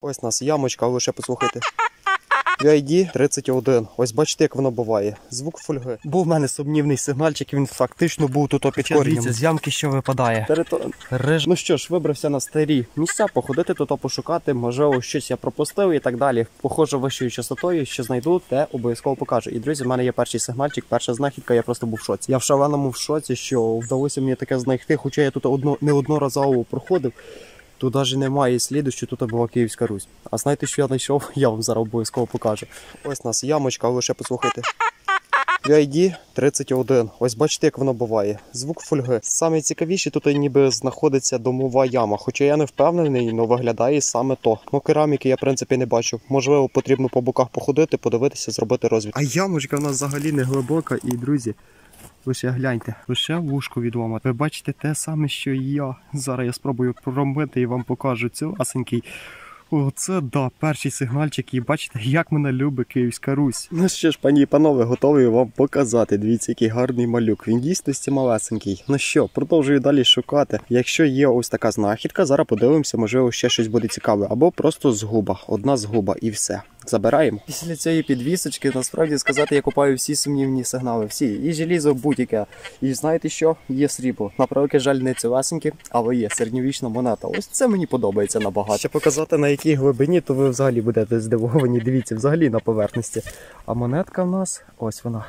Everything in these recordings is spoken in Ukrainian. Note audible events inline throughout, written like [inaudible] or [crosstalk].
Ось у нас ямочка, ви ще послухайте. VID 31. Ось бачите, як воно буває. Звук фольги. Був в мене сумнівний сигнальчик, він фактично був тут під. Дивіться, з ямки що випадає. Терито- Реж... Ну що ж, вибрався на старі місця, походити тут, пошукати, можливо, щось я пропустив і так далі. Похоже, вищою частотою, що знайду, те обов'язково покажу. І друзі, в мене є перший сигнальчик, перша знахідка, я просто був в шоці. Я в шаленому в шоці, що вдалося мені таке знайти, хоча я тут одно неодноразово проходив. Тут навіть немає сліду, що тут була Київська Русь. А знаєте, що я знайшов? [laughs] Я вам зараз обов'язково покажу. Ось у нас ямочка, ви ще послухайте. VID 31. Ось бачите, як воно буває. Звук фольги. Саме цікавіше тут ніби знаходиться домова яма. Хоча я не впевнений, але виглядає саме то. Ну, кераміки я в принципі не бачу. Можливо, потрібно по боках походити, подивитися, зробити розвідку. А ямочка в нас взагалі не глибока. І друзі, ви ще гляньте, лише вушко відомо. Ви бачите те саме, що і я. Зараз я спробую промити і вам покажу цю асенький. Оце да, перший сигнальчик, і бачите, як мене любить Київська Русь. Ну що ж, пані і панове, готовий вам показати. Дивіться, який гарний малюк. Він дійсності малесенький. Ну що, продовжую далі шукати. Якщо є ось така знахідка, зараз подивимося, можливо, ще щось буде цікаве. Або просто згуба. Одна згуба і все. Забираємо. Після цієї підвісочки, насправді сказати, я купаю всі сумнівні сигнали. Всі. І желізо будь-яке. І знаєте що? Є срібло. На превеликий жаль, не цілесеньке, але є середньовічна монета. Ось це мені подобається набагато. Ще показати на якій глибині, то ви взагалі будете здивовані. Дивіться, взагалі на поверхності. А монетка в нас ось вона.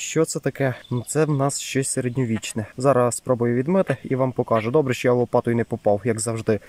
Що це таке? Це в нас щось середньовічне. Зараз спробую відмити і вам покажу. Добре, що я лопатою не попав, як завжди.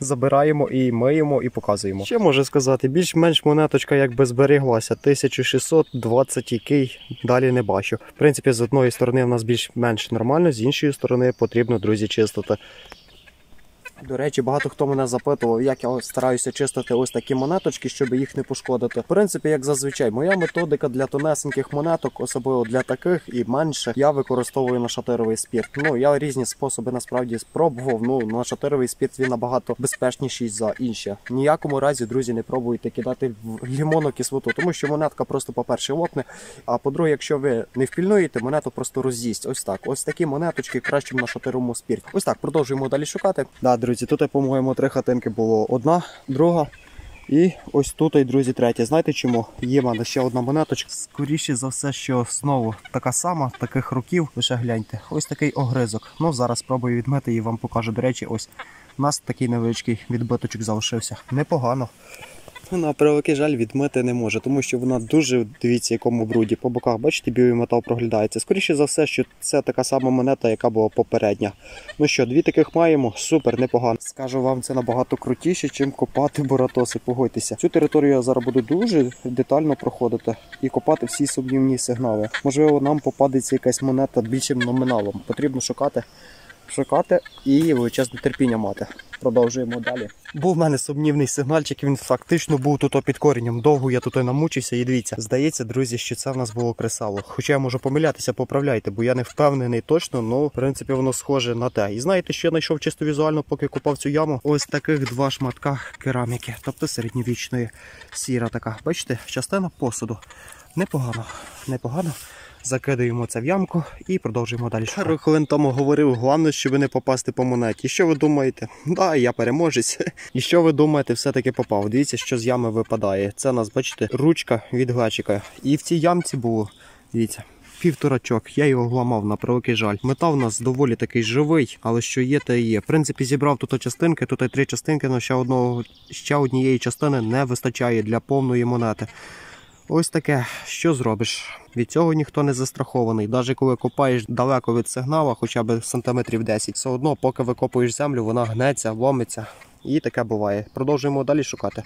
Забираємо і миємо, і показуємо. Ще можу сказати, більш-менш монеточка якби збереглася. 1620 який далі не бачу. В принципі, з одної сторони в нас більш-менш нормально, з іншої сторони потрібно, друзі, чистити. До речі, багато хто мене запитував, як я стараюся чистити ось такі монеточки, щоб їх не пошкодити. В принципі, як зазвичай, моя методика для тонесеньких монеток, особливо для таких і менших, я використовую нашатировий спірт. Ну я різні способи насправді спробував. Ну нашатировий спірт він набагато безпечніший за інші. Ніякому разі, друзі, не пробуйте кидати в лімонну кислоту, тому що монетка просто, по-перше, лопне. А по-друге, якщо ви не впільнуєте, монету просто роз'їсть. Ось так. Ось такі монеточки краще в нашатировому спірті. Ось так, продовжуємо далі шукати. Да, друзі, тут, по-моєму, три хатинки було. Одна, друга. І ось тут, друзі, третя. Знаєте чому? Є в мене ще одна монеточка. Скоріше за все, що знову така сама, таких років. Лише гляньте. Ось такий огризок. Ну, зараз спробую відмити і вам покажу. До речі, ось у нас такий невеличкий відбиточок залишився. Непогано. На превеликий жаль відмити не може, тому що вона дуже дивіться, якому бруді. По боках, бачите, білий метал проглядається. Скоріше за все, що це така сама монета, яка була попередня. Ну що, дві таких маємо, супер, непогано. Скажу вам, це набагато крутіше, чим копати боратоси. Погодьтеся. Цю територію я зараз буду дуже детально проходити і копати всі сумнівні сигнали. Можливо, нам попадеться якась монета більшим номіналом. Потрібно шукати. Шукати і величезне терпіння мати. Продовжуємо далі. Був в мене сумнівний сигнальчик, він фактично був тут під коренем. Довго я тут і намучився і дивіться. Здається, друзі, що це в нас було кресало. Хоча я можу помилятися, поправляйте, бо я не впевнений точно, але в принципі воно схоже на те. І знаєте, що я знайшов чисто візуально, поки купав цю яму? Ось таких два шматка кераміки, тобто середньовічної сіра така. Бачите, частина посуду. Непогано, непогано. Закидаємо це в ямку і продовжуємо далі. Пару хвилин тому говорив, головне, щоб не попасти по монеті. Що ви думаєте? Да, я переможець. [laughs] І що ви думаєте, все-таки попав? Дивіться, що з ями випадає. Це у нас, бачите, ручка від глечика. І в цій ямці було, дивіться. Півторачок, я його вламав на превеликий жаль. Метал у нас доволі такий живий, але що є, те є. В принципі, зібрав тут частинки, тут і три частинки, але ще одного ще однієї частини не вистачає для повної монети. Ось таке, що зробиш? Від цього ніхто не застрахований. Навіть коли копаєш далеко від сигнала, хоча б сантиметрів 10, все одно, поки викопуєш землю, вона гнеться, ломиться. І таке буває. Продовжуємо далі шукати.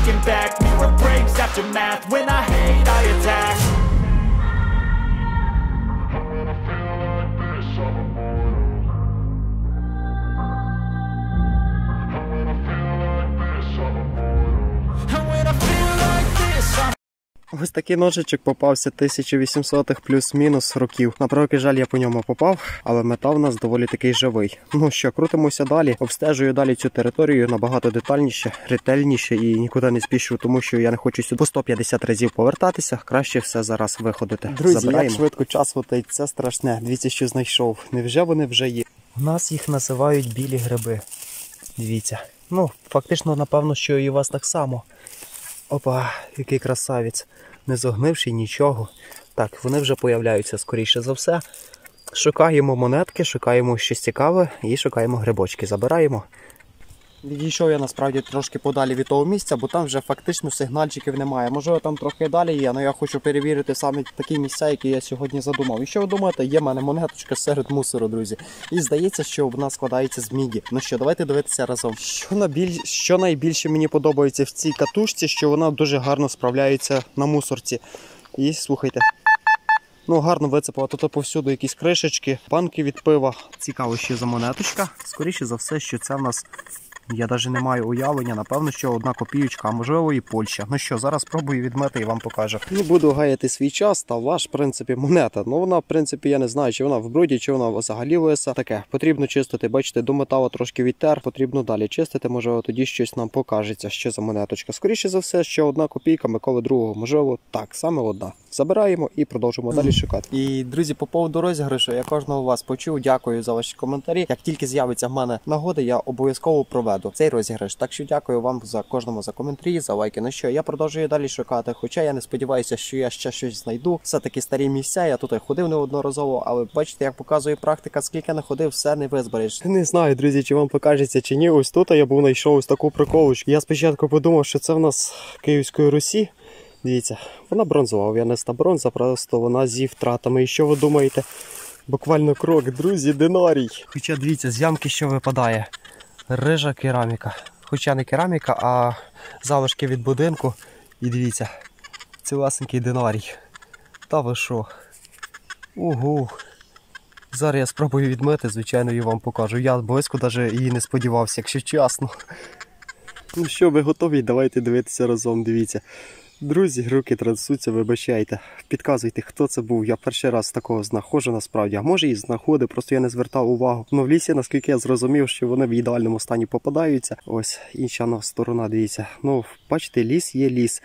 Looking back Mirror breaks after math When I hate, I attack Ось такий ножичок попався 1800-х плюс-мінус років. На превеликий жаль, я по ньому попав, але метал у нас доволі такий живий. Ну що, крутимося далі, обстежую далі цю територію набагато детальніше, ретельніше і нікуди не спішу, тому що я не хочу сюди по 150 разів повертатися. Краще все зараз виходити. Друзі, Забираємо. як швидко час летить, це страшне. Дивіться, що знайшов. Невже вони вже є? У нас їх називають білі гриби. Дивіться. Ну, фактично, напевно, що і у вас так само. Опа, який красавець. Не зогнивши нічого. Так, вони вже появляються скоріше за все. Шукаємо монетки, шукаємо щось цікаве і шукаємо грибочки. Забираємо. Відійшов я насправді трошки подалі від того місця, бо там вже фактично сигнальчиків немає. Можливо, там трохи далі є, але я хочу перевірити саме такі місця, які я сьогодні задумав. І що ви думаєте, є в мене монеточка серед мусору, друзі. І здається, що вона складається з міді. Ну що, давайте дивитися разом. Що найбіль... що найбільше мені подобається в цій катушці, що вона дуже гарно справляється на мусорці. І слухайте. Ну, гарно вицепила. Тут повсюду якісь кришечки, банки від пива. Цікаво, що за монеточка. Скоріше за все, що це в нас. Я навіть не маю уявлення, напевно, що одна копійочка, а можливо і Польща. Ну що, зараз спробую відмити і вам покажу. Не буду гаяти свій час, та ваш, в принципі, монета. Ну вона, в принципі, я не знаю, чи вона в бруді, чи вона взагалі лиса. Таке, потрібно чистити. Бачите, до металу трошки відтер, потрібно далі чистити. Можливо, тоді щось нам покажеться, що за монеточка. Скоріше за все, що одна копійка Миколи другого. Можливо, так, саме одна. Забираємо і продовжимо далі шукати. І друзі, по поводу розіграшу, я кожного вас почув. Дякую за ваші коментарі. Як тільки з'явиться в мене нагода, я обов'язково проведу цей розіграш. Так що дякую вам за кожному за коментарі, за лайки. Ну що, я продовжую далі шукати. Хоча я не сподіваюся, що я ще щось знайду. Все таки старі місця. Я тут ходив неодноразово, але бачите, як показує практика, скільки не ходив, все не визбереш. Не знаю, друзі, чи вам покажеться чи ні. Ось тут я був знайшов ось таку приколочку. Я спочатку подумав, що це в нас Київської Русі. Дивіться, вона бронзова, ов'яниста бронза, просто вона зі втратами. І що ви думаєте? Буквально крок, друзі, динарій. Хоча дивіться, з ямки що випадає. Рижа кераміка. Хоча не кераміка, а залишки від будинку. І дивіться, цілесенький динарій. Та ви що? Угу. Зараз я спробую відмити, звичайно, і вам покажу. Я близько навіть її не сподівався, якщо чесно. Ну що, ви готові? Давайте дивитися разом, дивіться. Друзі, руки трансуться, вибачайте. Підказуйте, хто це був. Я перший раз такого знаходжу насправді. А може і знаходив, просто я не звертав увагу. Ну в лісі, наскільки я зрозумів, що вони в ідеальному стані попадаються. Ось інша сторона, дивіться. Ну, бачите, ліс є ліс.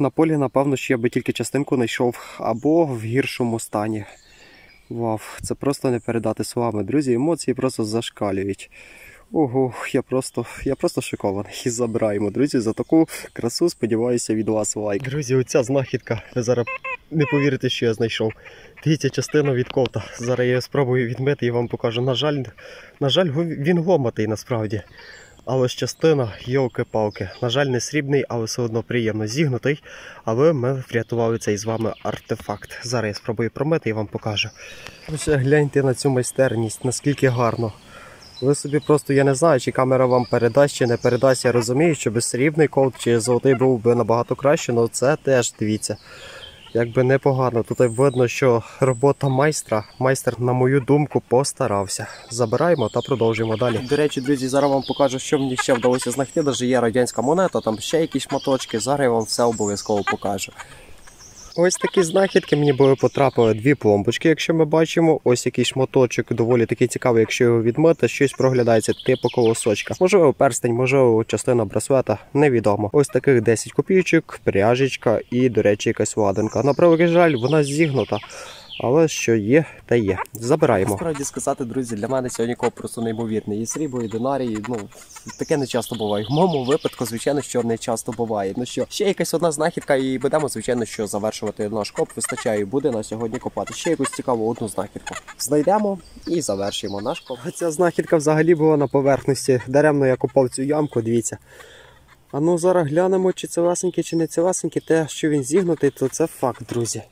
На полі, напевно, що я би тільки частинку знайшов або в гіршому стані. Вау, це просто не передати словами. Друзі, емоції просто зашкалюють. Ого, я просто, я просто шокований. І [laughs] забираємо, друзі, за таку красу. Сподіваюся, від вас лайк. Друзі, оця знахідка. Ви зараз не повірите, що я знайшов. Дивіться, частина від ковта. Зараз я спробую відмити і вам покажу. На жаль, на жаль, він ломатий насправді. Але ж частина, йолки-палки. На жаль, не срібний, але все одно приємно зігнутий. Але ми врятували цей з вами артефакт. Зараз я спробую промити і вам покажу. Лише гляньте на цю майстерність, наскільки гарно. Ви собі просто, я не знаю, чи камера вам передасть, чи не передасть. Я розумію, що без срібний колд чи золотий був би набагато краще, але це теж дивіться. Якби непогано. Тут видно, що робота майстра, майстер, на мою думку, постарався. Забираємо та продовжуємо далі. До речі, друзі, зараз вам покажу, що мені ще вдалося знайти. Навіть є радянська монета, там ще якісь шматочки. Зараз я вам все обов'язково покажу. Ось такі знахідки мені були потрапили дві пломбочки, якщо ми бачимо. Ось якийсь шматочок доволі такий цікавий, якщо його відмити, щось проглядається типу колосочка. Можливо, перстень, можливо, частина браслета, невідомо. Ось таких 10 копійочок, пряжечка і, до речі, якась ладинка. На превеликий жаль, вона зігнута. Але що є, те є. Забираємо. Насправді сказати, друзі, для мене сьогодні коп просто неймовірний. І срібло, і динарій, ну таке не часто буває. В моєму випадку, звичайно, що не часто буває. Ну що, ще якась одна знахідка, і будемо, звичайно, що завершувати наш коп. Вистачає і буде на сьогодні копати. Ще якусь цікаву одну знахідку. Знайдемо і завершимо наш коп. Ця знахідка взагалі була на поверхності. Даремно я копав цю ямку, дивіться. А ну зараз глянемо, чи це цілесенький, чи не це цілесенький. Те, що він зігнутий, то це факт, друзі.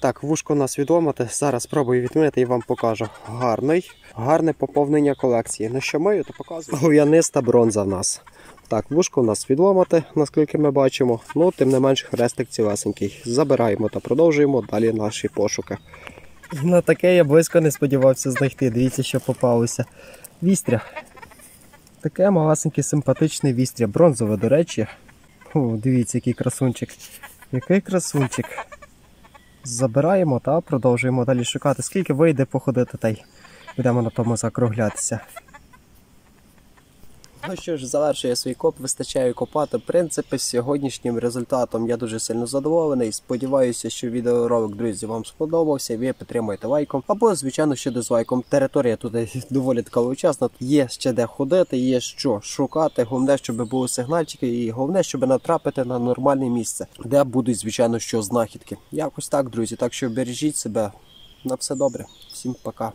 Так, вушко у нас відломати. Зараз спробую відмити і вам покажу. Гарний, гарне поповнення колекції. Ну що мию, то показую. Гуяниста бронза в нас. Так, вушко у нас відломати, наскільки ми бачимо. Ну, тим не менш, хрестик цілесенький. Забираємо та продовжуємо далі наші пошуки. На таке я близько не сподівався знайти. Дивіться, що попалося. Вістря. Таке малесеньке симпатичне вістря. Бронзове, до речі. О, дивіться, який красунчик. Який красунчик. Забираємо та продовжуємо далі шукати. Скільки вийде походити, та й будемо на тому закруглятися. Ну що ж, завершує свій коп, вистачає копати. В принципі, з сьогоднішнім результатом я дуже сильно задоволений. Сподіваюся, що відеоролик, друзі, вам сподобався. Ви підтримуєте лайком. Або, звичайно, ще дизлайком. Територія тут [laughs] доволі така величезна. Є ще де ходити, є що шукати. Головне, щоб були сигнальчики, і головне, щоб натрапити на нормальне місце, де будуть, звичайно, що знахідки. Якось так, друзі. Так що бережіть себе. На все добре. Всім пока.